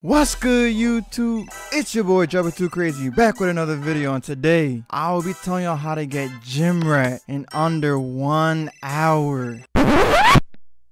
What's good YouTube? It's your boy Jumper 2 Crazy back with another video and today I will be telling y'all how to get Gym Rat in under one hour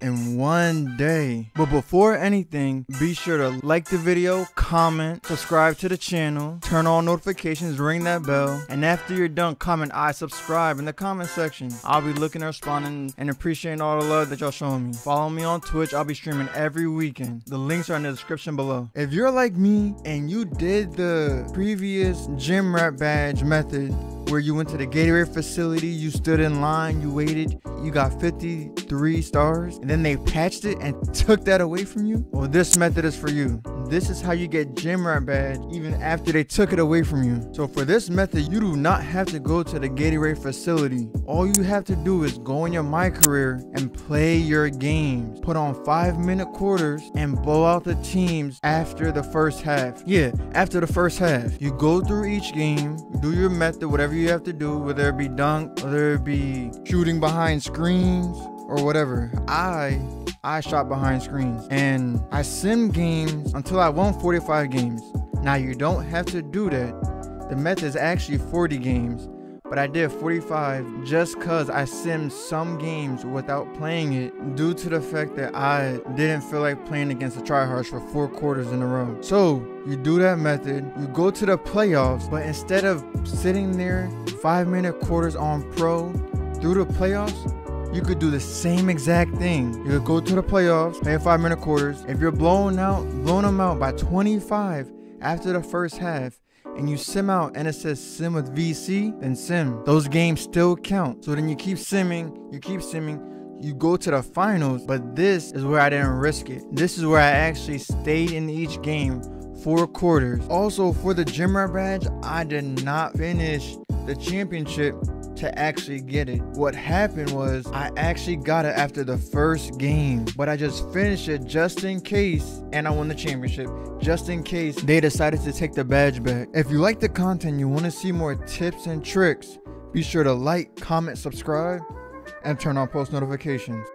in one day. But before anything, be sure to like the video, comment, subscribe to the channel, turn on notifications, ring that bell, and after you're done, comment I subscribe in the comment section. I'll be looking and responding and appreciating all the love that y'all showing me. Follow me on Twitch, I'll be streaming every weekend. The links are in the description below. If you're like me and you did the previous gym rat badge method, where you went to the Gatorade facility, you stood in line, you waited, you got 53 stars, and then they patched it and took that away from you? Well, this method is for you. This is how you get Gym Rat badge even after they took it away from you. So for this method, you do not have to go to the Gatorade facility. All you have to do is go in your My Career and play your games. Put on 5 minute quarters and blow out the teams after the first half. Yeah, after the first half. You go through each game, do your method, whatever you have to do, whether it be dunk, whether it be shooting behind screens, or whatever. I I shot behind screens and I sim games until I won 45 games. Now you don't have to do that. The method is actually 40 games, but I did 45 just cause I simmed some games without playing it due to the fact that I didn't feel like playing against the tryhards for four quarters in a row. So you do that method, you go to the playoffs, but instead of sitting there five minute quarters on pro through the playoffs, you could do the same exact thing. You could go to the playoffs, play five minute quarters. If you're blowing out, blowing them out by 25 after the first half, and you sim out and it says sim with VC, then sim. Those games still count. So then you keep simming, you keep simming, you go to the finals, but this is where I didn't risk it. This is where I actually stayed in each game four quarters. Also, for the Gym Rat badge, I did not finish the championship to actually get it. What happened was I actually got it after the first game, but I just finished it just in case, and I won the championship, just in case they decided to take the badge back. If you like the content, you want to see more tips and tricks, be sure to like, comment, subscribe, and turn on post notifications.